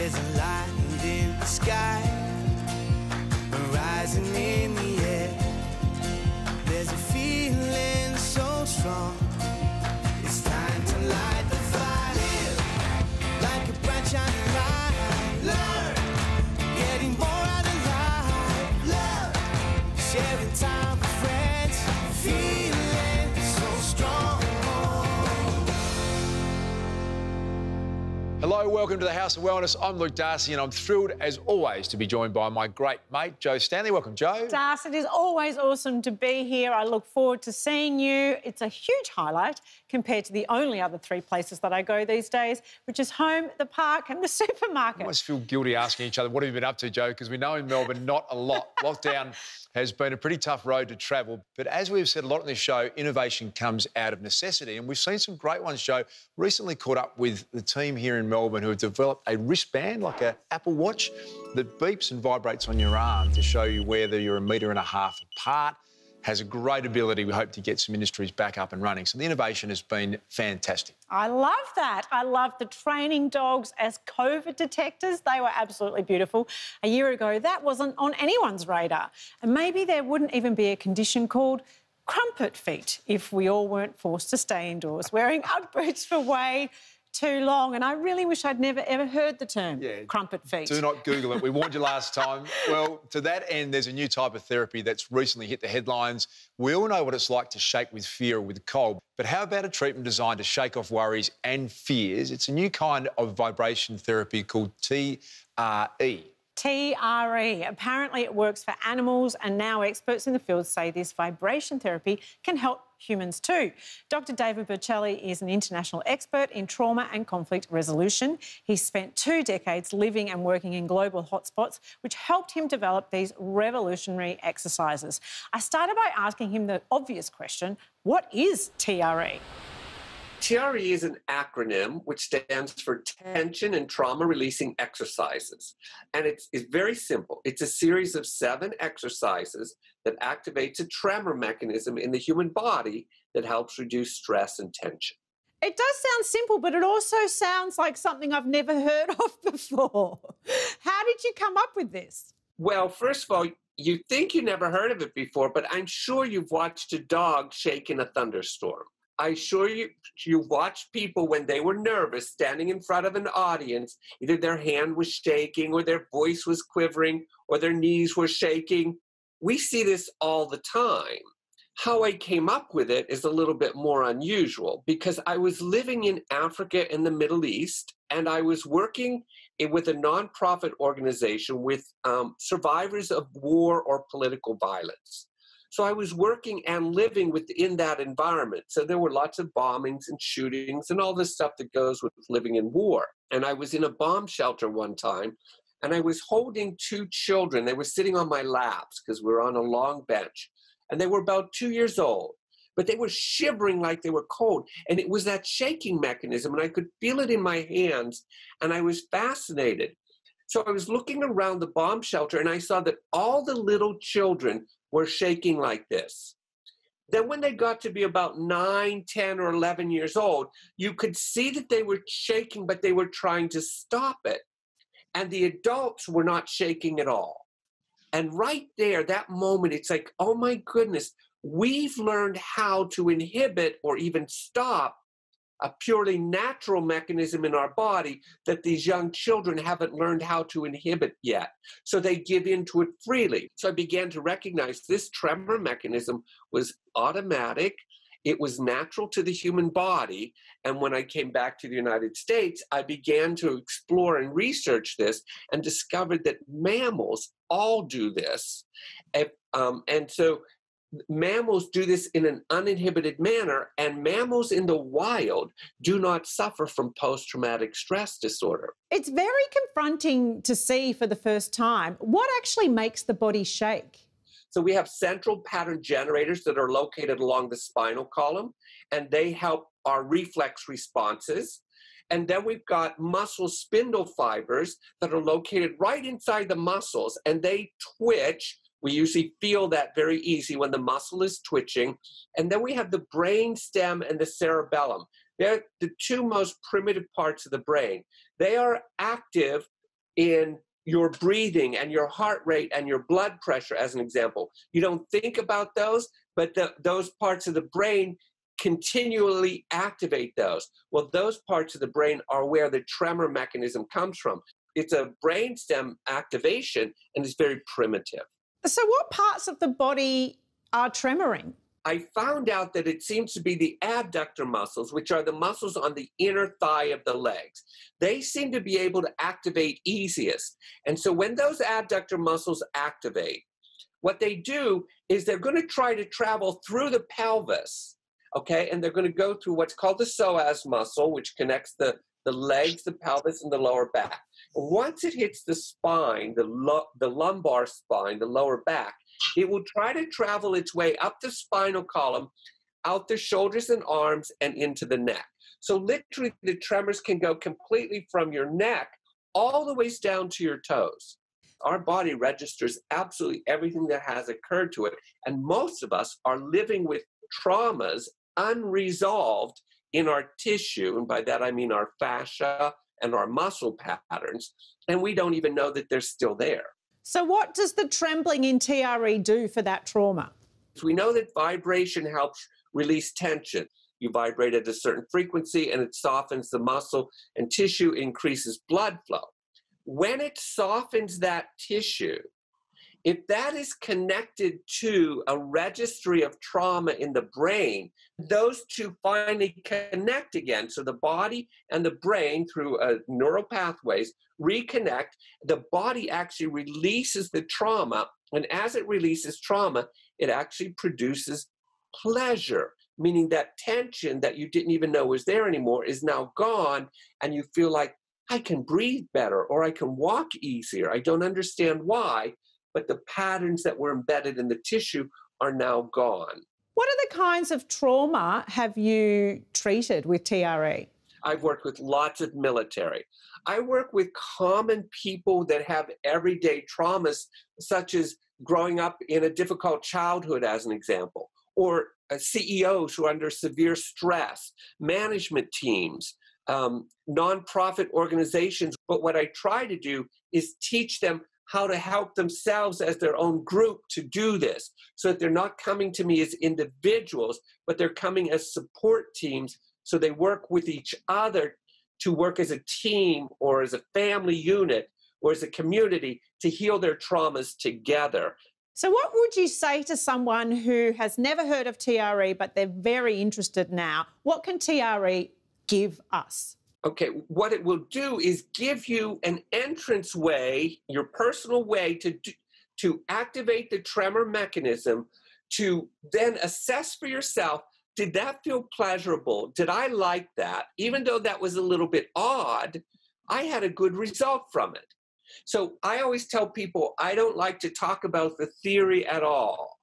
There's a light in the sky, rising in the air. There's a feeling so strong. Hello, welcome to the House of Wellness. I'm Luke Darcy, and I'm thrilled, as always, to be joined by my great mate, Jo Stanley. Welcome, Jo. Dars, it is always awesome to be here. I look forward to seeing you. It's a huge highlight compared to the only other three places that I go these days, which is home, the park, and the supermarket. I almost feel guilty asking each other, what have you been up to, Jo? Because we know in Melbourne, not a lot. Lockdown has been a pretty tough road to travel. But as we've said a lot on this show, innovation comes out of necessity. And we've seen some great ones, Jo. Recently caught up with the team here in Melbourne who have developed a wristband, like an Apple Watch, that beeps and vibrates on your arm to show you whether you're a metre and a half apart. Has a great ability. We hope to get some industries back up and running. So the innovation has been fantastic. I love that. I love the training dogs as COVID detectors. They were absolutely beautiful. A year ago, that wasn't on anyone's radar. And maybe there wouldn't even be a condition called crumpet feet if we all weren't forced to stay indoors, wearing Ugg boots for way too long. And I really wish I'd never ever heard the term crumpet feet. Do not Google it. We warned you last time. Well, to that end, there's a new type of therapy that's recently hit the headlines. We all know what it's like to shake with fear or with cold. But how about a treatment designed to shake off worries and fears? It's a new kind of vibration therapy called TRE. TRE. Apparently, it works for animals, and now experts in the field say this vibration therapy can help humans too. Dr. David Berceli is an international expert in trauma and conflict resolution. He spent two decades living and working in global hotspots, which helped him develop these revolutionary exercises. I started by asking him the obvious question what is TRE? TRE is an acronym which stands for Tension and Trauma Releasing Exercises. And it's, it's very simple. It's a series of seven exercises that activates a tremor mechanism in the human body that helps reduce stress and tension. It does sound simple, but it also sounds like something I've never heard of before. How did you come up with this? Well, first of all, you think you never heard of it before, but I'm sure you've watched a dog shake in a thunderstorm. I assure you, you watch people when they were nervous standing in front of an audience, either their hand was shaking or their voice was quivering or their knees were shaking. We see this all the time. How I came up with it is a little bit more unusual because I was living in Africa and the Middle East, and I was working with a nonprofit organization with um, survivors of war or political violence. So I was working and living within that environment. So there were lots of bombings and shootings and all this stuff that goes with living in war. And I was in a bomb shelter one time and I was holding two children. They were sitting on my laps because we were on a long bench. And they were about two years old, but they were shivering like they were cold. And it was that shaking mechanism, and I could feel it in my hands. And I was fascinated. So I was looking around the bomb shelter and I saw that all the little children were shaking like this. Then, when they got to be about 9, 10, or 11 years old, you could see that they were shaking, but they were trying to stop it. And the adults were not shaking at all. And right there, that moment, it's like, oh my goodness, we've learned how to inhibit or even stop a purely natural mechanism in our body that these young children haven't learned how to inhibit yet. So they give into it freely. So I began to recognize this tremor mechanism was automatic. It was natural to the human body. And when I came back to the United States, I began to explore and research this and discovered that mammals all do this. And, um, and so mammals do this in an uninhibited manner, and mammals in the wild do not suffer from post traumatic stress disorder. It's very confronting to see for the first time. What actually makes the body shake? So, we have central pattern generators that are located along the spinal column, and they help our reflex responses. And then we've got muscle spindle fibers that are located right inside the muscles, and they twitch we usually feel that very easy when the muscle is twitching. And then we have the brain stem and the cerebellum. They're the two most primitive parts of the brain. They are active in your breathing and your heart rate and your blood pressure, as an example. You don't think about those, but the, those parts of the brain continually activate those. Well, those parts of the brain are where the tremor mechanism comes from. It's a brainstem activation and it's very primitive. So, what parts of the body are tremoring? I found out that it seems to be the abductor muscles, which are the muscles on the inner thigh of the legs. They seem to be able to activate easiest. And so when those abductor muscles activate, what they do is they're going to try to travel through the pelvis, okay? And they're going to go through what's called the psoas muscle, which connects the, the legs, the pelvis, and the lower back. Once it hits the spine, the, lo- the lumbar spine, the lower back, it will try to travel its way up the spinal column, out the shoulders and arms, and into the neck. So, literally, the tremors can go completely from your neck all the ways down to your toes. Our body registers absolutely everything that has occurred to it. And most of us are living with traumas unresolved in our tissue. And by that, I mean our fascia and our muscle patterns. And we don't even know that they're still there. So, what does the trembling in TRE do for that trauma? We know that vibration helps release tension. You vibrate at a certain frequency and it softens the muscle and tissue increases blood flow. When it softens that tissue, if that is connected to a registry of trauma in the brain, those two finally connect again. So the body and the brain, through uh, neural pathways, reconnect. The body actually releases the trauma. And as it releases trauma, it actually produces pleasure, meaning that tension that you didn't even know was there anymore is now gone. And you feel like, I can breathe better or I can walk easier. I don't understand why but the patterns that were embedded in the tissue are now gone. What are the kinds of trauma have you treated with TRE? I've worked with lots of military. I work with common people that have everyday traumas, such as growing up in a difficult childhood, as an example, or uh, CEOs who are under severe stress, management teams, um, nonprofit organizations. But what I try to do is teach them how to help themselves as their own group to do this so that they're not coming to me as individuals, but they're coming as support teams so they work with each other to work as a team or as a family unit or as a community to heal their traumas together. So, what would you say to someone who has never heard of TRE but they're very interested now? What can TRE give us? Okay, what it will do is give you an entrance way, your personal way to to activate the tremor mechanism to then assess for yourself did that feel pleasurable? Did I like that? Even though that was a little bit odd, I had a good result from it. So I always tell people I don't like to talk about the theory at all.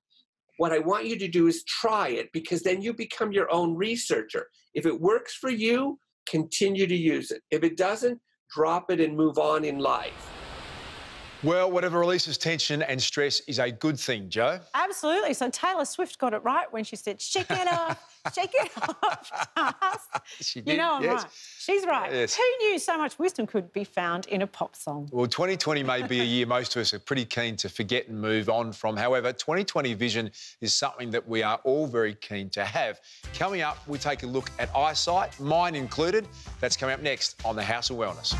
What I want you to do is try it because then you become your own researcher. If it works for you, continue to use it. If it doesn't, drop it and move on in life. Well, whatever releases tension and stress is a good thing, Jo. Absolutely. So Taylor Swift got it right when she said, shake it off, shake it off. She did, you know I'm yes. right. She's right. Yes. Who knew so much wisdom could be found in a pop song? Well, 2020 may be a year most of us are pretty keen to forget and move on from. However, 2020 vision is something that we are all very keen to have. Coming up, we take a look at eyesight, mine included. That's coming up next on the House of Wellness.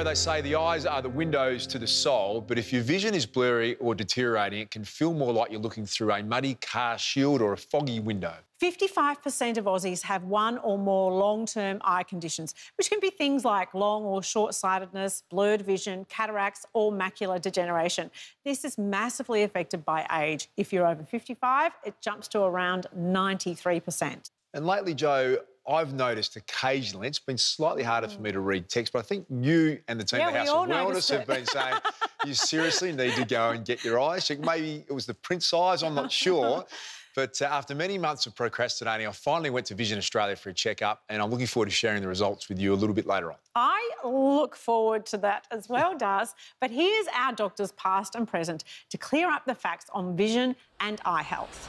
Jo, they say the eyes are the windows to the soul, but if your vision is blurry or deteriorating, it can feel more like you're looking through a muddy car shield or a foggy window. 55% of Aussies have one or more long term eye conditions, which can be things like long or short sightedness, blurred vision, cataracts, or macular degeneration. This is massively affected by age. If you're over 55, it jumps to around 93%. And lately, Jo, I've noticed occasionally it's been slightly harder for me to read text, but I think you and the team Yeah, at the House of Wellness have been saying you seriously need to go and get your eyes checked. Maybe it was the print size, I'm not sure. But uh, after many months of procrastinating, I finally went to Vision Australia for a checkup, and I'm looking forward to sharing the results with you a little bit later on. I look forward to that as well, Dars. But here's our doctors, past and present, to clear up the facts on vision and eye health.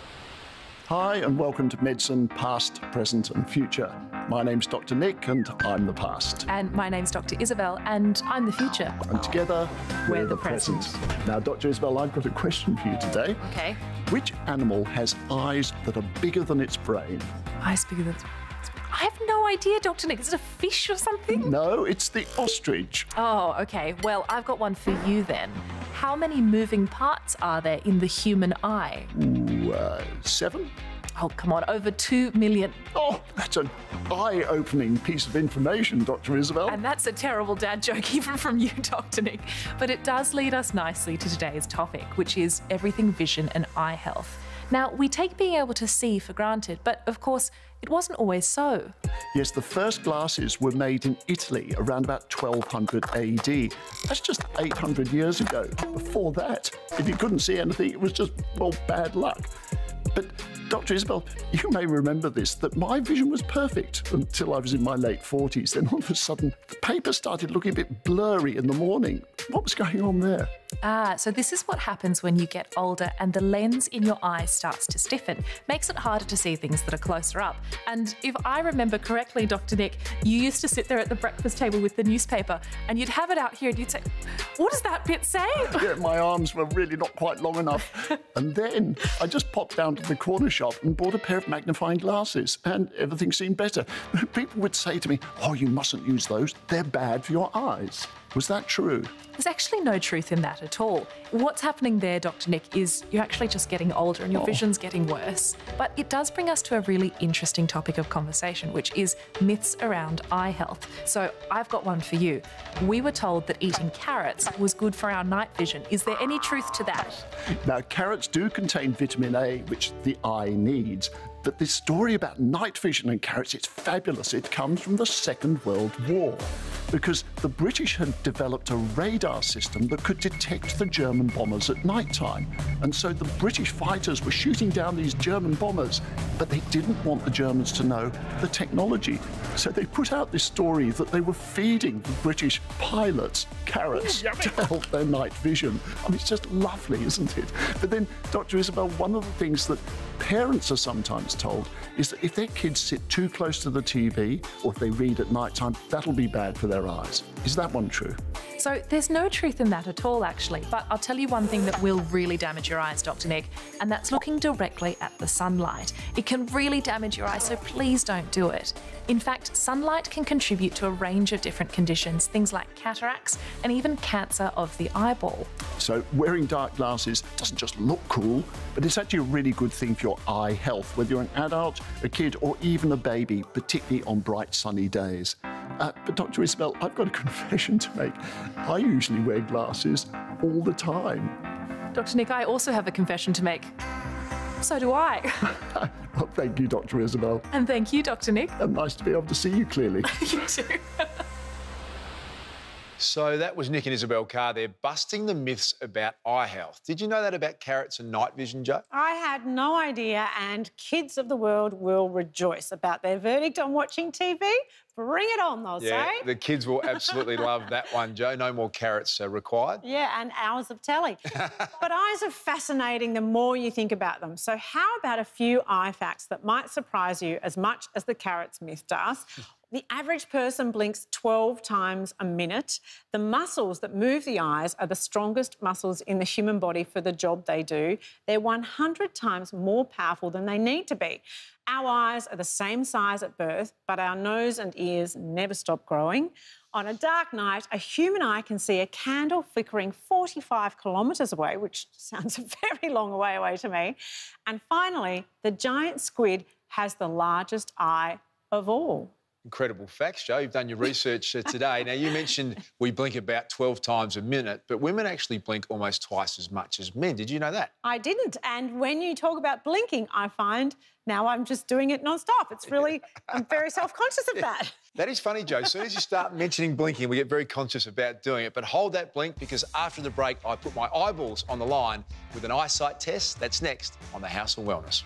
Hi, and welcome to Medicine Past, Present, and Future. My name's Dr. Nick, and I'm the past. And my name's Dr. Isabelle, and I'm the future. And together, we're, We're the present. Now, Dr. Isabelle, I've got a question for you today. Okay. Which animal has eyes that are bigger than its brain? Eyes bigger than. I have no idea, Dr. Nick. Is it a fish or something? No, it's the ostrich. Oh, okay. Well, I've got one for you then. How many moving parts are there in the human eye? Ooh, uh, seven? Oh, come on, over two million. Oh, that's an eye opening piece of information, Dr. Isabelle. And that's a terrible dad joke, even from you, Dr. Nick. But it does lead us nicely to today's topic, which is everything vision and eye health. Now, we take being able to see for granted, but of course, it wasn't always so. Yes, the first glasses were made in Italy around about 1200 AD. That's just 800 years ago. Before that, if you couldn't see anything, it was just, well, bad luck. But Dr. Isabelle, you may remember this that my vision was perfect until I was in my late 40s. Then all of a sudden, the paper started looking a bit blurry in the morning. What was going on there? Ah, so this is what happens when you get older and the lens in your eye starts to stiffen. Makes it harder to see things that are closer up. And if I remember correctly, Dr. Nick, you used to sit there at the breakfast table with the newspaper and you'd have it out here and you'd say, What does that bit say? Yeah, my arms were really not quite long enough. and then I just popped down to the corner shop and bought a pair of magnifying glasses, and everything seemed better. People would say to me, Oh, you mustn't use those, they're bad for your eyes. Was that true? There's actually no truth in that at all. What's happening there, Dr. Nick, is you're actually just getting older and your Oh. vision's getting worse. But it does bring us to a really interesting topic of conversation, which is myths around eye health. So I've got one for you. We were told that eating carrots was good for our night vision. Is there any truth to that? Now, carrots do contain vitamin A, which the eye needs. But this story about night vision and carrots, it's fabulous. It comes from the Second World War. Because the British had developed a radar system that could detect the German bombers at night time. And so the British fighters were shooting down these German bombers, but they didn't want the Germans to know the technology. So they put out this story that they were feeding the British pilots carrots to help their night vision. I mean, it's just lovely, isn't it? But then, Dr. Isabelle, one of the things that parents are sometimes told is that if their kids sit too close to the TV or if they read at night time, that'll be bad for their eyes. Is that one true? So there's no truth in that at all, actually. But I'll tell you one thing that will really damage your eyes, Dr. Nick, and that's looking directly at the sunlight. It can really damage your eyes, so please don't do it. In fact, sunlight can contribute to a range of different conditions, things like cataracts and even cancer of the eyeball. So, wearing dark glasses doesn't just look cool, but it's actually a really good thing for your eye health, whether you're an adult, a kid, or even a baby, particularly on bright sunny days. Uh, but, Dr. Isabelle, I've got a confession to make. I usually wear glasses all the time. Dr. Nick, I also have a confession to make. So do I. Well, thank you, Dr. Isabelle. and thank you, Dr. Nick. And nice to be able to see you clearly. you too. So that was Nick and Isabelle Carr there, busting the myths about eye health. Did you know that about carrots and night vision, Jo? I had no idea, and kids of the world will rejoice about their verdict on watching TV. Bring it on, they'll say. the kids will absolutely love that one, Jo. No more carrots uh, required. Yeah, and hours of telly. but eyes are fascinating the more you think about them. So, how about a few eye facts that might surprise you as much as the carrots myth does? The average person blinks 12 times a minute. The muscles that move the eyes are the strongest muscles in the human body for the job they do. They're 100 times more powerful than they need to be. Our eyes are the same size at birth, but our nose and ears never stop growing. On a dark night, a human eye can see a candle flickering 45 kilometres away, which sounds a very long way away to me. And finally, the giant squid has the largest eye of all. Incredible facts, Jo. You've done your research uh, today. Now, you mentioned we blink about 12 times a minute, but women actually blink almost twice as much as men. Did you know that? I didn't. And when you talk about blinking, I find now I'm just doing it non-stop. It's really, I'm very self-conscious of that. That is funny, Jo. As soon as you start mentioning blinking, we get very conscious about doing it. But hold that blink because after the break, I put my eyeballs on the line with an eyesight test. That's next on the House of Wellness.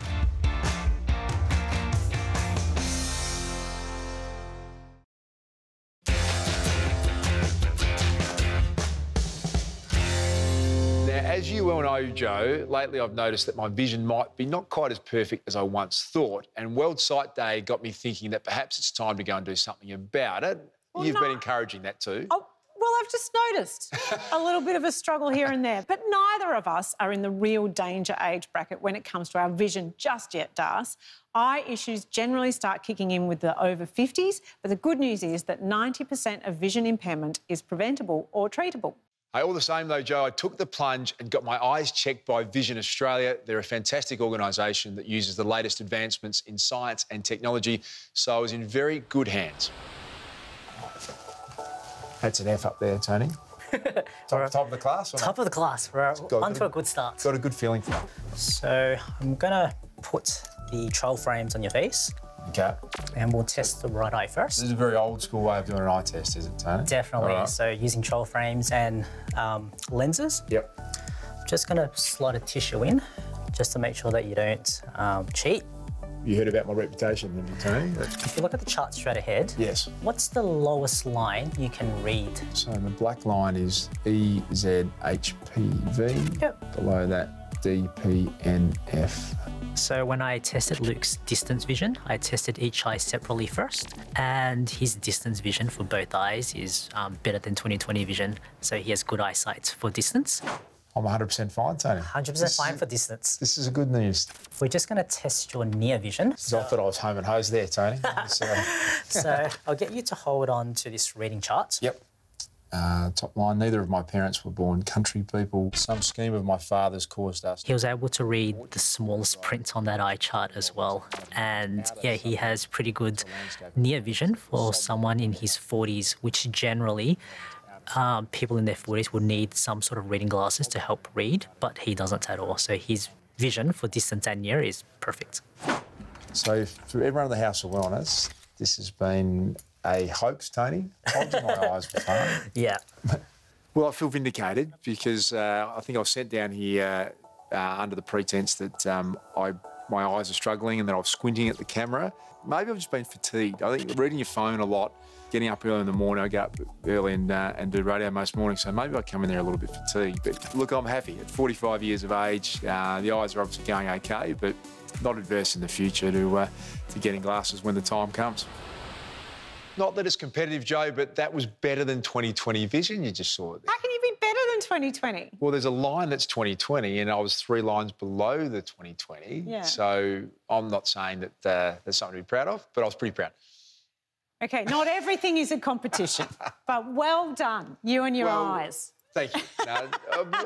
You well know, know, Jo, lately I've noticed that my vision might be not quite as perfect as I once thought. And World Sight Day got me thinking that perhaps it's time to go and do something about it. Well, You've no- been encouraging that too. Oh, well, I've just noticed a little bit of a struggle here and there. But neither of us are in the real danger age bracket when it comes to our vision just yet, Dars. Eye issues generally start kicking in with the over 50s, but the good news is that 90% of vision impairment is preventable or treatable. Hey, all the same though, Jo, I took the plunge and got my eyes checked by Vision Australia. They're a fantastic organisation that uses the latest advancements in science and technology, so I was in very good hands. That's an F up there, Tony. top, top of the class? Or Top of the class. We're on to a good start. Got a good feeling for that. So I'm gonna put the trial frames on your face Okay. and we'll test the right eye first. This is a very old school way of doing an eye test, is it, Tony? Definitely. Right. So using trial frames and um, lenses, Yep. just gonna slide a tissue in just to make sure that you don't um, cheat. You heard about my reputation, didn't you, Tony? If you look at the chart straight ahead, Yes. what's the lowest line you can read? So the black line is E EZHPV. Yep. Below that, DPNF. So when I tested Luke's distance vision, I tested each eye separately first, and his distance vision for both eyes is um, better than 20/20 vision. So he has good eyesight for distance. I'm 100% fine, Tony. 100% fine for distance. This is a good news. We're just going to test your near vision. So I thought I was home and hose there, Tony. So, So I'll get you to hold on to this reading chart. yep. Uh, top line, neither of my parents were born country people. Some scheme of my father's caused us. He was able to read the smallest print on that eye chart as well. And yeah, he has pretty good near vision for someone in his 40s, which generally um, people in their 40s would need some sort of reading glasses to help read, but he doesn't at all. So his vision for distance and near is perfect. So for everyone in the House of Wellness, this has been a hoax, Tony. Told you my eyes were fine. Yeah. Well, I feel vindicated because uh, I think I was sent down here uh, under the pretense that um, I my eyes are struggling and that I was squinting at the camera. Maybe I've just been fatigued. I think reading your phone a lot, getting up early in the morning. I get up early and uh, and do radio most mornings, so maybe I come in there a little bit fatigued. But look, I'm happy. At 45 years of age, uh, the eyes are obviously going okay, but not adverse in the future to uh, to getting glasses when the time comes. Not that it's competitive, Jo, but that was better than 2020 vision you just saw. There. How can you be better than 2020? Well, there's a line that's 2020, and I was three lines below the 2020. Yeah. So I'm not saying that uh, there's something to be proud of, but I was pretty proud. Okay, not everything is a competition, but well done, you and your Well, eyes. Thank you. No,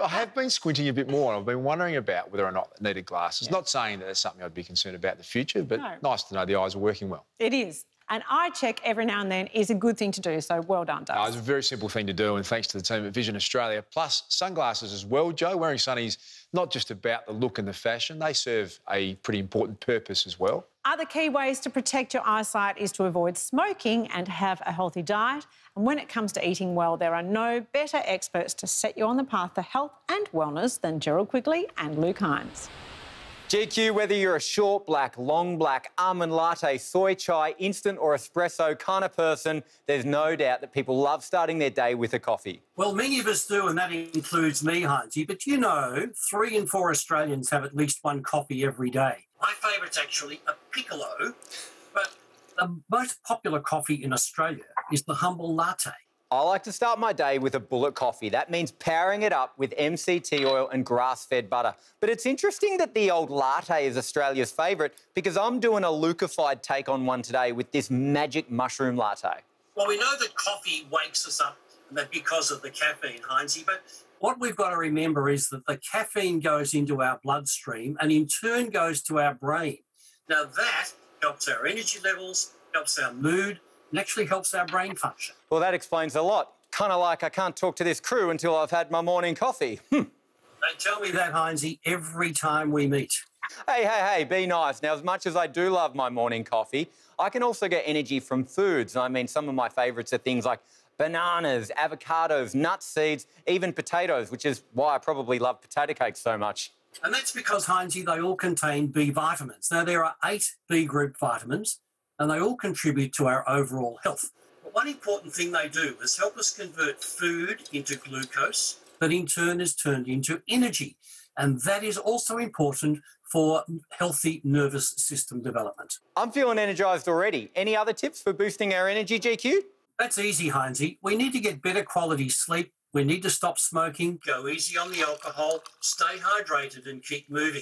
I have been squinting a bit more. I've been wondering about whether or not I needed glasses. Not saying that that's something I'd be concerned about in the future, but No. nice to know the eyes are working well. It is. An eye check every now and then is a good thing to do, so well done, Uh, Dave. it's a very simple thing to do, and thanks to the team at Vision Australia. Plus, sunglasses as well, Jo. Wearing sunnies, not just about the look and the fashion, they serve a pretty important purpose as well. Other key ways to protect your eyesight is to avoid smoking and have a healthy diet. And when it comes to eating well, there are no better experts to set you on the path to health and wellness than Gerald Quigley and Luke Hines. GQ, whether you're a short black, long black, almond latte, soy chai, instant or espresso kind of person, there's no doubt that people love starting their day with a coffee. Well, many of us do, and that includes me, Hinesy. But you know, three in four Australians have at least one coffee every day. My favourite's actually a piccolo, but the most popular coffee in Australia is the humble latte. I like to start my day with a bullet coffee. That means powering it up with MCT oil and grass fed butter. But it's interesting that the old latte is Australia's favourite because I'm doing a Lucified take on one today with this magic mushroom latte. Well, we know that coffee wakes us up because of the caffeine, Hinesy, but what we've got to remember is that the caffeine goes into our bloodstream and in turn goes to our brain. Now, that helps our energy levels, helps our mood, and actually helps our brain function. Well, that explains a lot. Kind of like I can't talk to this crew until I've had my morning coffee. Hmm. They tell me that, Hinesy, every time we meet. Hey, hey, hey, be nice. Now, as much as I do love my morning coffee, I can also get energy from foods. I mean, some of my favourites are things like bananas, avocados, nuts, seeds, even potatoes, which is why I probably love potato cakes so much. And that's because, Hinesy, they all contain B vitamins. Now, there are eight B group vitamins, and they all contribute to our overall health. But one important thing they do is help us convert food into glucose, that in turn is turned into energy. And that is also important for healthy nervous system development. I'm feeling energized already. Any other tips for boosting our energy, GQ? That's easy, Hinesy. We need to get better quality sleep. We need to stop smoking, go easy on the alcohol, stay hydrated, and keep moving.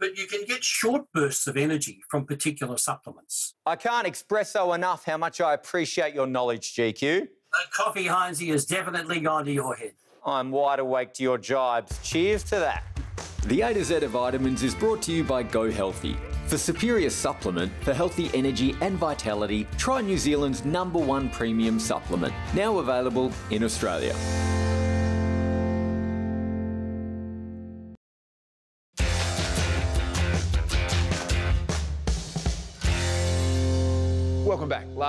But you can get short bursts of energy from particular supplements. I can't express so enough how much I appreciate your knowledge, GQ. That coffee, Hinesy, has definitely gone to your head. I'm wide awake to your jibes. Cheers to that. The A to Z of Vitamins is brought to you by Go Healthy. For superior supplement for healthy energy and vitality, try New Zealand's number one premium supplement, now available in Australia.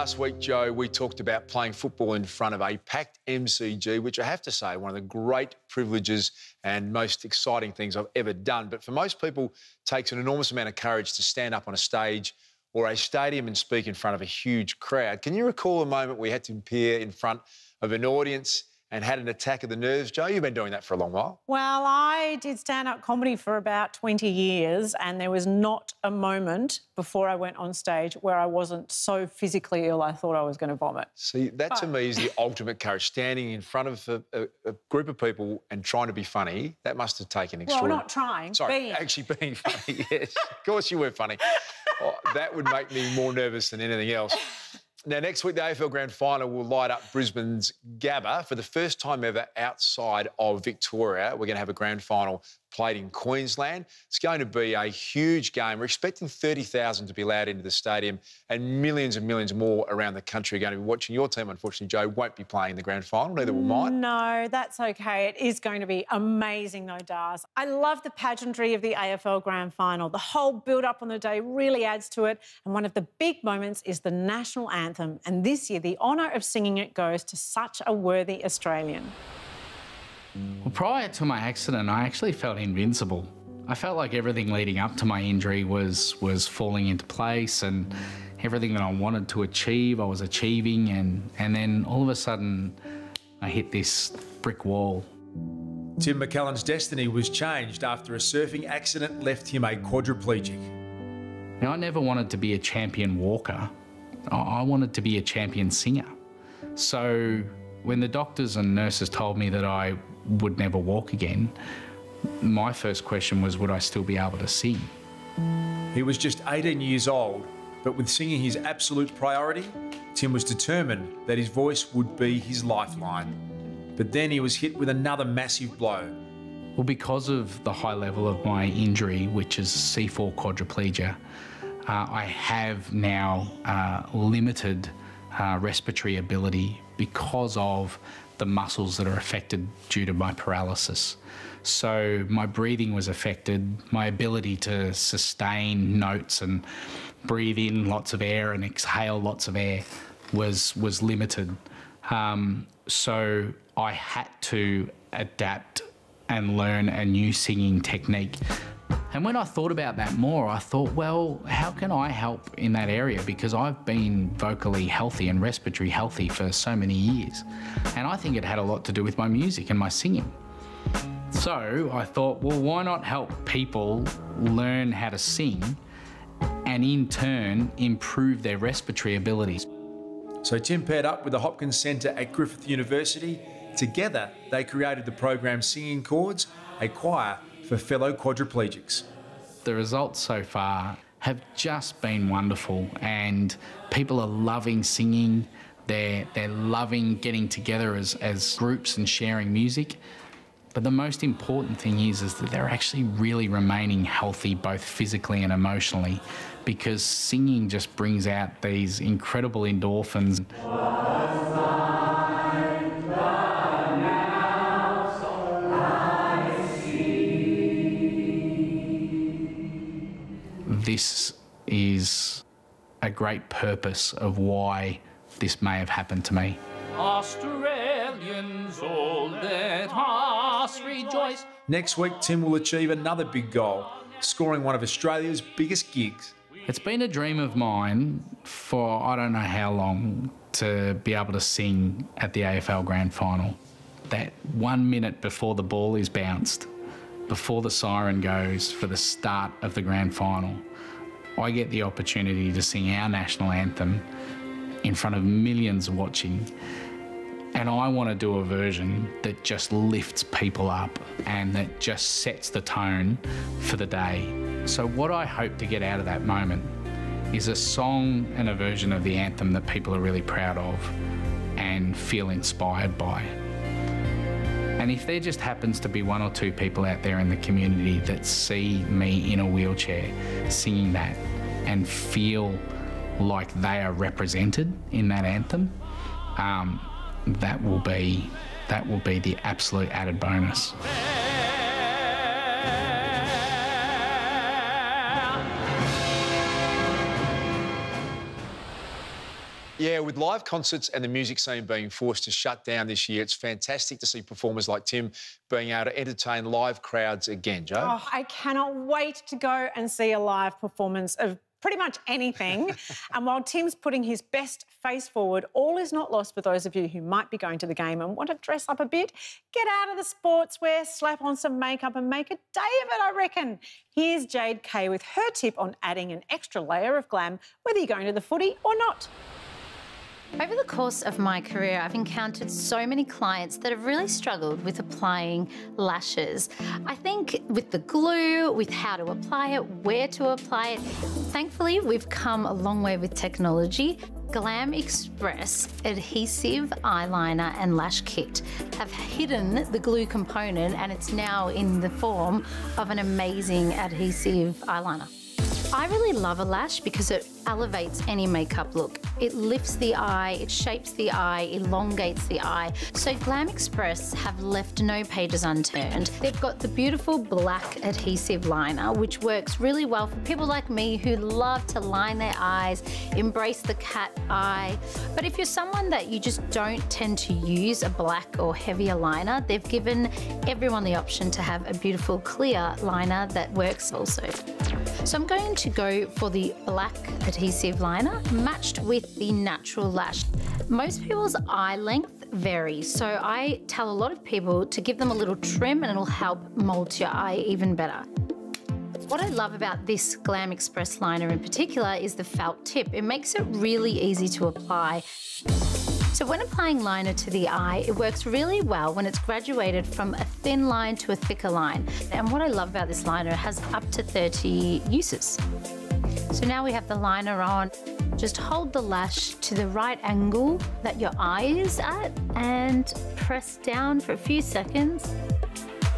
Last week, Jo, we talked about playing football in front of a packed MCG, which I have to say, one of the great privileges and most exciting things I've ever done. But for most people, it takes an enormous amount of courage to stand up on a stage or a stadium and speak in front of a huge crowd. Can you recall a moment we had to appear in front of an audience and had an attack of the nerves, Jo? You've been doing that for a long while. Well, I did stand up comedy for about 20 years, and there was not a moment before I went on stage where I wasn't so physically ill I thought I was going to vomit. See, that to me is the ultimate courage. Standing in front of a, a, a, group of people and trying to be funny, that must have taken extraordinary... Well, not trying, Sorry, being. actually being funny, yes. of course you were funny. Oh, that would make me more nervous than anything else. Now, next week, the AFL Grand Final will light up Brisbane's Gabba for the first time ever outside of Victoria. We're going to have a Grand Final played in Queensland. It's going to be a huge game. We're expecting 30,000 to be allowed into the stadium and millions and millions more around the country are going to be watching. Your team, unfortunately, Jo, won't be playing in the Grand Final, neither will mine. No, that's okay. It is going to be amazing, though, Dars. I love the pageantry of the AFL Grand Final. The whole build-up on the day really adds to it, and one of the big moments is the national anthem. And this year, the honour of singing it goes to such a worthy Australian. Well, prior to my accident, I actually felt invincible. I felt like everything leading up to my injury was was falling into place and everything that I wanted to achieve, I was achieving and and then all of a sudden I hit this brick wall. Tim McCallum's destiny was changed after a surfing accident left him a quadriplegic. Now, I never wanted to be a champion walker. I wanted to be a champion singer. So when the doctors and nurses told me that I would never walk again, my first question was, would I still be able to sing? He was just 18 years old, but with singing his absolute priority, Tim was determined that his voice would be his lifeline. But then he was hit with another massive blow. Well, because of the high level of my injury, which is C4 quadriplegia, uh, I have now uh, limited uh, respiratory ability because of the muscles that are affected due to my paralysis. So my breathing was affected, my ability to sustain notes and breathe in lots of air and exhale lots of air was was limited. Um, so I had to adapt and learn a new singing technique. And when I thought about that more, I thought, well, how can I help in that area? Because I've been vocally healthy and respiratory healthy for so many years. And I think it had a lot to do with my music and my singing. So I thought, well, why not help people learn how to sing and in turn improve their respiratory abilities? So Tim paired up with the Hopkins Centre at Griffith University. Together, they created the program Singing Chords, a choir for fellow quadriplegics. The results so far have just been wonderful, and people are loving singing. They're, they're loving getting together as, as groups and sharing music. But the most important thing is, is that they're actually really remaining healthy, both physically and emotionally, because singing just brings out these incredible endorphins. This is a great purpose of why this may have happened to me. Australians all let us rejoice. Next week, Tim will achieve another big goal, scoring one of Australia's biggest gigs. It's been a dream of mine for I don't know how long to be able to sing at the AFL Grand Final. That one minute before the ball is bounced, before the siren goes for the start of the grand final, I get the opportunity to sing our national anthem in front of millions watching. And I want to do a version that just lifts people up and that just sets the tone for the day. So, what I hope to get out of that moment is a song and a version of the anthem that people are really proud of and feel inspired by. And if there just happens to be one or two people out there in the community that see me in a wheelchair singing that and feel like they are represented in that anthem, um, that will be that will be the absolute added bonus. Yeah, with live concerts and the music scene being forced to shut down this year, it's fantastic to see performers like Tim being able to entertain live crowds again, Jo. Oh, I cannot wait to go and see a live performance of pretty much anything. and while Tim's putting his best face forward, all is not lost for those of you who might be going to the game and want to dress up a bit. Get out of the sportswear, slap on some makeup, and make a day of it, I reckon. Here's Jade Kay with her tip on adding an extra layer of glam, whether you're going to the footy or not. Over the course of my career, I've encountered so many clients that have really struggled with applying lashes. I think with the glue, with how to apply it, where to apply it, thankfully, we've come a long way with technology. Glam Express adhesive eyeliner and lash kit have hidden the glue component and it's now in the form of an amazing adhesive eyeliner. I really love a lash because it elevates any makeup look. It lifts the eye, it shapes the eye, elongates the eye. So Glam Express have left no pages unturned. They've got the beautiful black adhesive liner, which works really well for people like me who love to line their eyes, embrace the cat eye. But if you're someone that you just don't tend to use a black or heavier liner, they've given everyone the option to have a beautiful clear liner that works also. So I'm going to go for the black adhesive liner matched with the natural lash. Most people's eye length varies, so I tell a lot of people to give them a little trim and it'll help mold your eye even better. What I love about this Glam Express liner in particular is the felt tip. It makes it really easy to apply. So when applying liner to the eye, it works really well when it's graduated from a thin line to a thicker line. And what I love about this liner, it has up to 30 uses. So now we have the liner on. Just hold the lash to the right angle that your eye is at and press down for a few seconds.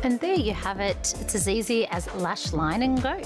And there you have it. It's as easy as lash line and go.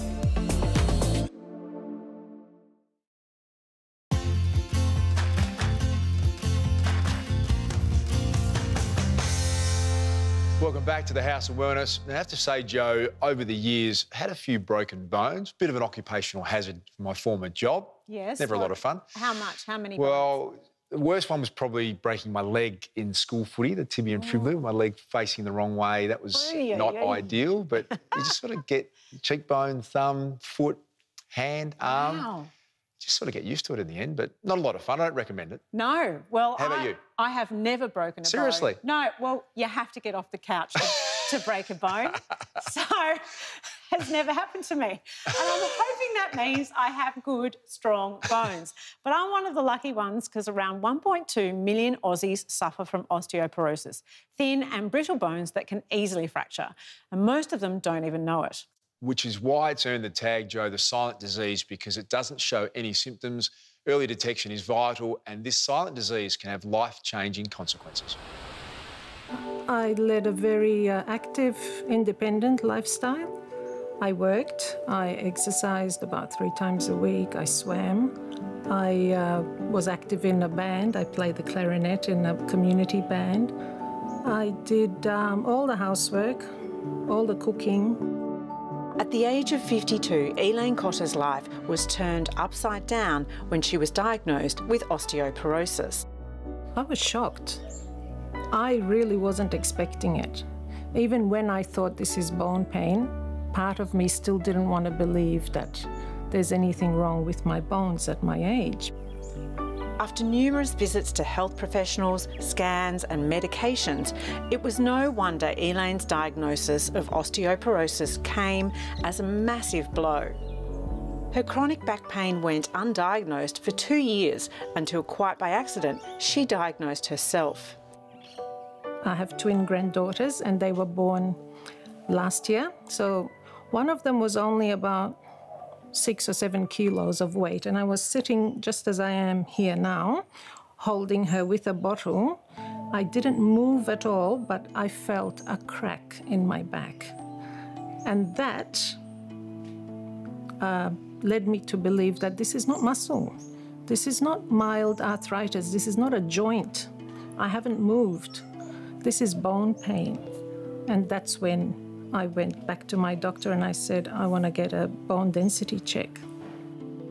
Welcome back to the House of Wellness. I have to say, Jo, over the years, had a few broken bones, bit of an occupational hazard for my former job. Yes. Never a lot of fun. How much? How many? Well, the worst one was probably breaking my leg in school footy, the tibia and fibula, oh. my leg facing the wrong way. That was Oy, not oy. ideal, but you just sort of get cheekbone, thumb, foot, hand, arm. Wow. Just sort of get used to it in the end, but not a lot of fun. I don't recommend it. No. Well, How about I, you? I have never broken a Seriously? bone. No. Well, you have to get off the couch to, to break a bone. So has never happened to me. And I'm hoping that means I have good, strong bones. But I'm one of the lucky ones because around 1.2 million Aussies suffer from osteoporosis, thin and brittle bones that can easily fracture. And most of them don't even know it. which is why it's earned the tag, Jo, the silent disease, because it doesn't show any symptoms. Early detection is vital, and this silent disease can have life changing consequences. I led a very uh, active, independent lifestyle. I worked, I exercised about three times a week, I swam. I uh, was active in a band, I played the clarinet in a community band. I did um, all the housework, all the cooking. At the age of 52, Elaine Cotter's life was turned upside down when she was diagnosed with osteoporosis. I was shocked. I really wasn't expecting it. Even when I thought this is bone pain, part of me still didn't want to believe that there's anything wrong with my bones at my age. After numerous visits to health professionals, scans, and medications, it was no wonder Elaine's diagnosis of osteoporosis came as a massive blow. Her chronic back pain went undiagnosed for two years until, quite by accident, she diagnosed herself. I have twin granddaughters, and they were born last year. So one of them was only about six or seven kilos of weight, and I was sitting just as I am here now, holding her with a bottle. I didn't move at all, but I felt a crack in my back. And that uh, led me to believe that this is not muscle. This is not mild arthritis. This is not a joint. I haven't moved. This is bone pain. And that's when I went back to my doctor and I said, I want to get a bone density check.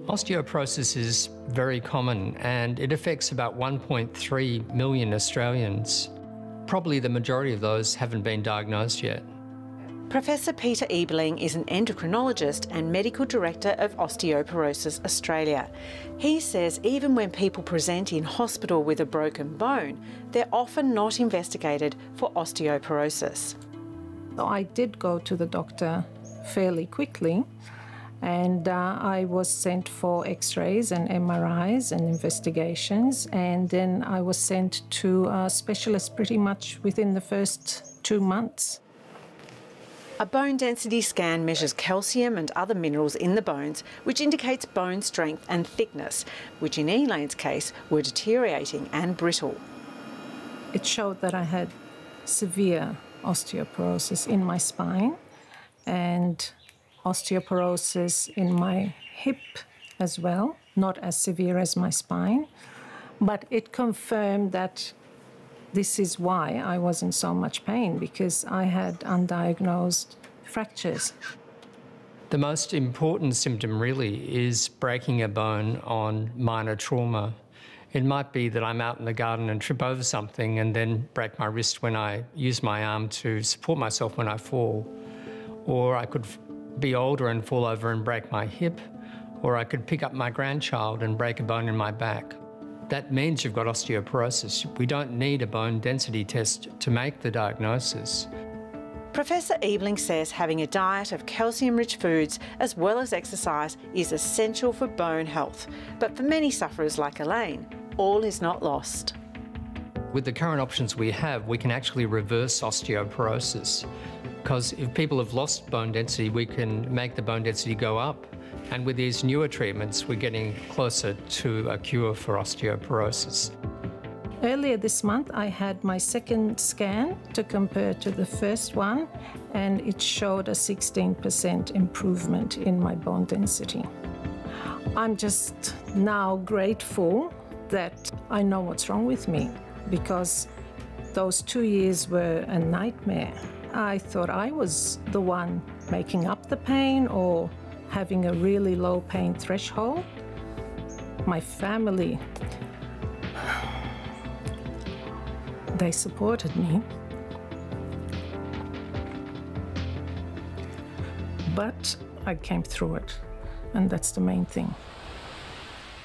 Osteoporosis is very common and it affects about 1.3 million Australians. Probably the majority of those haven't been diagnosed yet. Professor Peter Ebeling is an endocrinologist and medical director of Osteoporosis Australia. He says even when people present in hospital with a broken bone, they're often not investigated for osteoporosis. I did go to the doctor fairly quickly and uh, I was sent for x rays and MRIs and investigations, and then I was sent to a specialist pretty much within the first two months. A bone density scan measures calcium and other minerals in the bones, which indicates bone strength and thickness, which in Elaine's case were deteriorating and brittle. It showed that I had severe osteoporosis in my spine and osteoporosis in my hip as well, not as severe as my spine. But it confirmed that this is why I was in so much pain because I had undiagnosed fractures. The most important symptom really is breaking a bone on minor trauma. It might be that I'm out in the garden and trip over something and then break my wrist when I use my arm to support myself when I fall. Or I could be older and fall over and break my hip. Or I could pick up my grandchild and break a bone in my back. That means you've got osteoporosis. We don't need a bone density test to make the diagnosis. Professor Ebeling says having a diet of calcium rich foods as well as exercise is essential for bone health. But for many sufferers like Elaine, all is not lost. With the current options we have, we can actually reverse osteoporosis. Because if people have lost bone density, we can make the bone density go up. And with these newer treatments, we're getting closer to a cure for osteoporosis. Earlier this month, I had my second scan to compare to the first one, and it showed a 16% improvement in my bone density. I'm just now grateful that I know what's wrong with me because those two years were a nightmare. I thought I was the one making up the pain or having a really low pain threshold. My family, they supported me. But I came through it, and that's the main thing.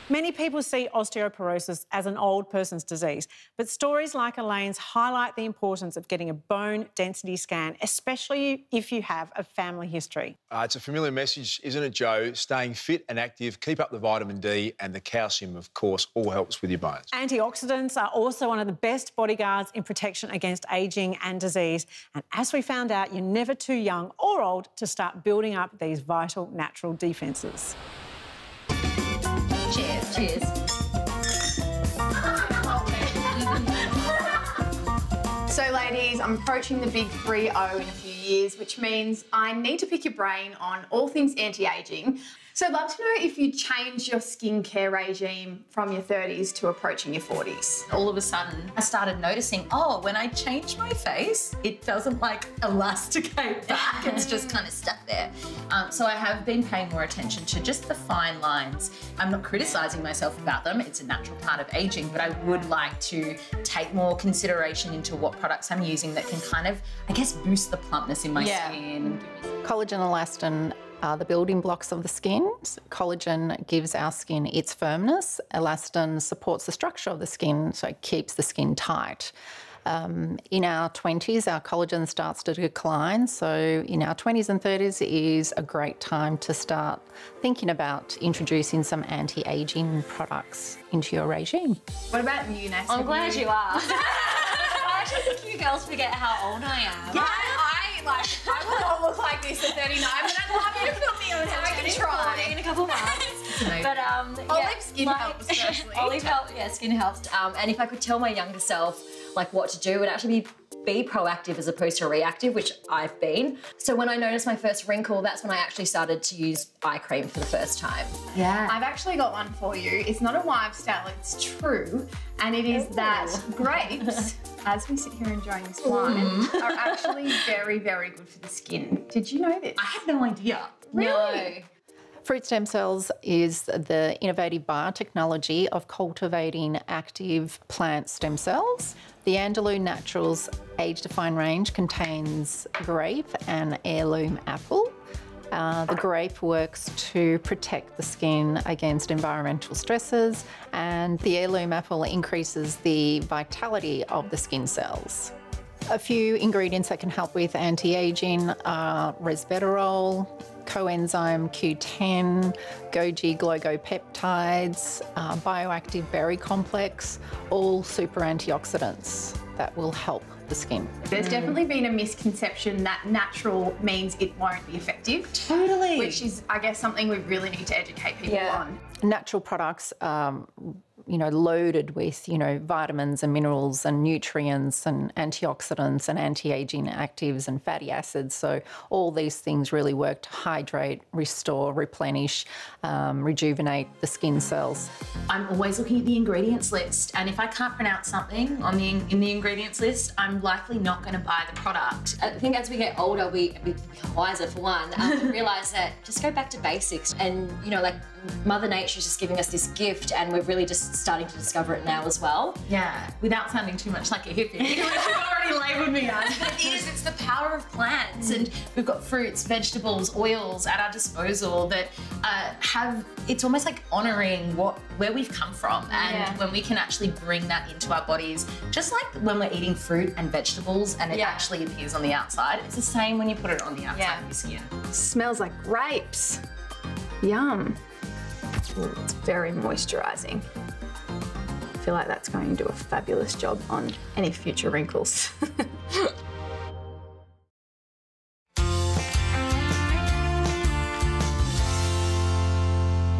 Many people see osteoporosis as an old person's disease, but stories like Elaine's highlight the importance of getting a bone density scan, especially if you have a family history. Uh, it's a familiar message, isn't it, Jo? Staying fit and active, keep up the vitamin D and the calcium, of course, all helps with your bones. Antioxidants are also one of the best bodyguards in protection against ageing and disease. And as we found out, you're never too young or old to start building up these vital natural defences. Cheers. So, ladies, I'm approaching the big 3 0 in a few years, which means I need to pick your brain on all things anti aging. So I'd love to know if you change your skincare regime from your 30s to approaching your 40s. All of a sudden, I started noticing, oh, when I change my face, it doesn't like elasticate back. it's just kind of stuck there. Um, so I have been paying more attention to just the fine lines. I'm not criticizing myself about them. It's a natural part of aging, but I would like to take more consideration into what products using that can kind of, I guess, boost the plumpness in my Yeah. skin. Collagen and elastin are the building blocks of the skin. Collagen gives our skin its firmness. Elastin supports the structure of the skin, so it keeps the skin tight. Um, in our 20s, our collagen starts to decline. So, in our 20s and 30s is a great time to start thinking about introducing some anti aging products into your regime. What about you, Ness? I'm Have glad you are. I actually think you girls forget how old I am. Yeah, I, I like. I will not look like this at 39, but I'd love you to put me on so I can try in a couple months. but um, Olive yeah, skin like- helps, especially. Olive help, yeah, skin helps. Um, and if I could tell my younger self like what to do, it would actually be be proactive as opposed to reactive, which I've been. So when I noticed my first wrinkle, that's when I actually started to use eye cream for the first time. Yeah. I've actually got one for you. It's not a wives' tale, it's true. And it is that grapes, as we sit here enjoying this wine, Mm. are actually very, very good for the skin. Did you know this? I had no idea. Really? Fruit stem cells is the innovative biotechnology of cultivating active plant stem cells. The Andalou Naturals Age Defying range contains grape and heirloom apple. Uh, the grape works to protect the skin against environmental stresses, and the heirloom apple increases the vitality of the skin cells. A few ingredients that can help with anti-aging are resveratrol, coenzyme Q10, Goji glycopeptides, uh, bioactive berry complex, all super antioxidants that will help the skin. There's definitely been a misconception that natural means it won't be effective. Totally. Which is, I guess, something we really need to educate people on. Natural products, um, you know, loaded with, you know, vitamins and minerals and nutrients and antioxidants and anti-aging actives and fatty acids. So all these things really work to hydrate, restore, replenish, um, rejuvenate the skin cells. I'm always looking at the ingredients list, and if I can't pronounce something on the in the ingredients list, I'm likely not going to buy the product. I think as we get older, we, we become wiser for one. Um, realize that just go back to basics, and you know, like Mother Nature is just giving us this gift, and we're really just starting to discover it now as well. Yeah, without sounding too much like a hippie, which you've already labelled me as. But it is, it's the power of plants, and we've got fruits, vegetables, oils at our disposal that uh, have, it's almost like honouring what where we've come from, and Yeah. when we can actually bring that into our bodies, just like when we're eating fruit and vegetables and it actually appears on the outside, it's the same when you put it on the outside of your skin. Smells like grapes. Yum. It's very moisturising. Feel like that's going to do a fabulous job on any future wrinkles.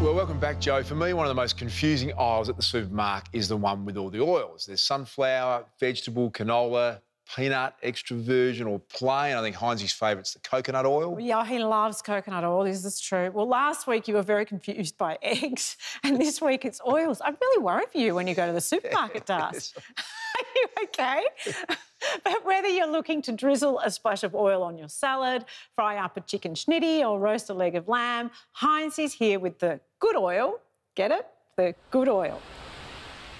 Well, welcome back, Jo. For me, one of the most confusing aisles at the supermarket is the one with all the oils. There's sunflower, vegetable, canola, peanut, extra virgin, or plain. I think Hinesy's favourite's the coconut oil. Yeah, he loves coconut oil. This is true. Well, last week you were very confused by eggs, and this week it's oils. I really worry for you when you go to the supermarket, Dars. Are you okay? but whether you're looking to drizzle a splash of oil on your salad, fry up a chicken schnitty, or roast a leg of lamb, Heinz is here with the good oil. Get it? The good oil.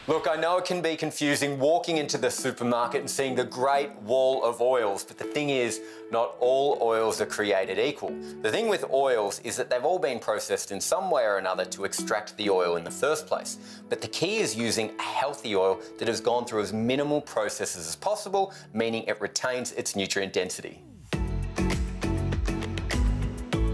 Look, I know it can be confusing walking into the supermarket and seeing the great wall of oils, but the thing is, not all oils are created equal. The thing with oils is that they've all been processed in some way or another to extract the oil in the first place. But the key is using a healthy oil that has gone through as minimal processes as possible, meaning it retains its nutrient density.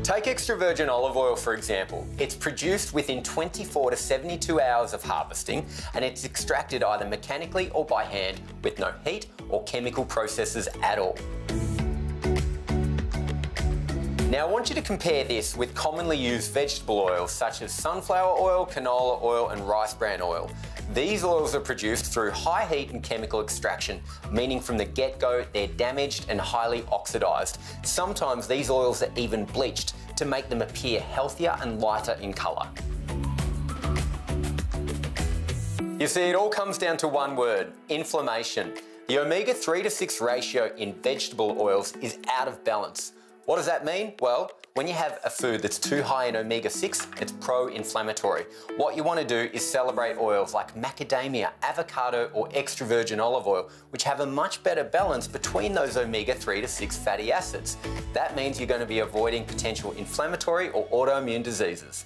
Take extra virgin olive oil, for example. It's produced within 24 to 72 hours of harvesting and it's extracted either mechanically or by hand with no heat or chemical processes at all. Now, I want you to compare this with commonly used vegetable oils such as sunflower oil, canola oil, and rice bran oil. These oils are produced through high heat and chemical extraction, meaning from the get go they're damaged and highly oxidised. Sometimes these oils are even bleached to make them appear healthier and lighter in colour. You see, it all comes down to one word inflammation. The omega 3 to 6 ratio in vegetable oils is out of balance. What does that mean? Well, when you have a food that's too high in omega-6, it's pro-inflammatory. What you want to do is celebrate oils like macadamia, avocado or extra virgin olive oil, which have a much better balance between those omega-3 to 6 fatty acids. That means you're going to be avoiding potential inflammatory or autoimmune diseases.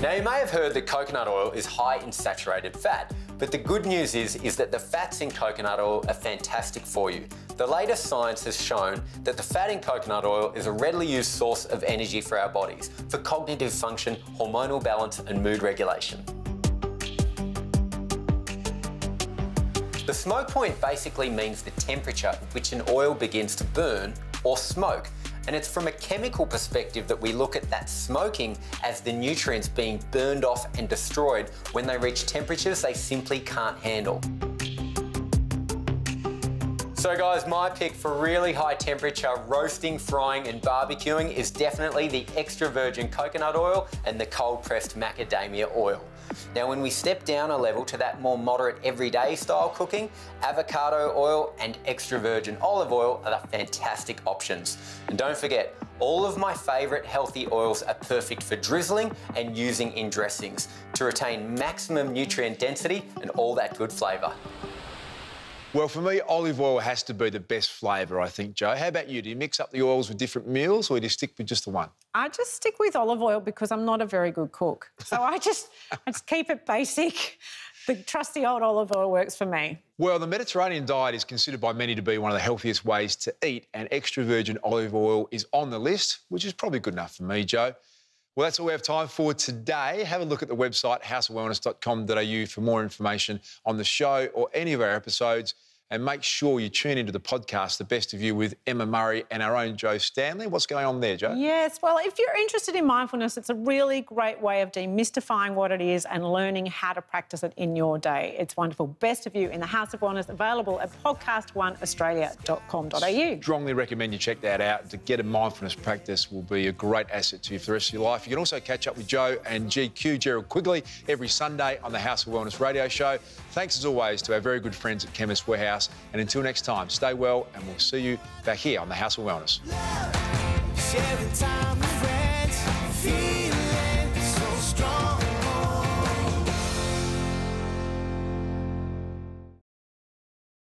Now you may have heard that coconut oil is high in saturated fat, but the good news is, is that the fats in coconut oil are fantastic for you. The latest science has shown that the fat in coconut oil is a readily used source of energy for our bodies, for cognitive function, hormonal balance and mood regulation. The smoke point basically means the temperature at which an oil begins to burn or smoke. And it's from a chemical perspective that we look at that smoking as the nutrients being burned off and destroyed when they reach temperatures they simply can't handle. So guys, my pick for really high temperature roasting, frying and barbecuing is definitely the extra virgin coconut oil and the cold pressed macadamia oil. Now when we step down a level to that more moderate everyday style cooking, avocado oil and extra virgin olive oil are the fantastic options. And don't forget, all of my favourite healthy oils are perfect for drizzling and using in dressings to retain maximum nutrient density and all that good flavour. Well, for me, olive oil has to be the best flavour, I think, Jo. How about you? Do you mix up the oils with different meals or do you stick with just the one? I just stick with olive oil because I'm not a very good cook. So I just, I just keep it basic. The trusty old olive oil works for me. Well, the Mediterranean diet is considered by many to be one of the healthiest ways to eat, and extra virgin olive oil is on the list, which is probably good enough for me, Jo. Well, that's all we have time for today. Have a look at the website, houseofwellness.com.au, for more information on the show or any of our episodes. And make sure you tune into the podcast, The Best of You with Emma Murray and our own Jo Stanley. What's going on there, Jo? Yes, well, if you're interested in mindfulness, it's a really great way of demystifying what it is and learning how to practice it in your day. It's wonderful. Best of You in the House of Wellness, available at podcastoneaustralia.com.au. Strongly recommend you check that out. To get a mindfulness practice will be a great asset to you for the rest of your life. You can also catch up with Jo and GQ, Gerald Quigley, every Sunday on the House of Wellness radio show. Thanks as always to our very good friends at Chemist Warehouse house. And until next time, stay well, and we'll see you back here on the House of Wellness. Love,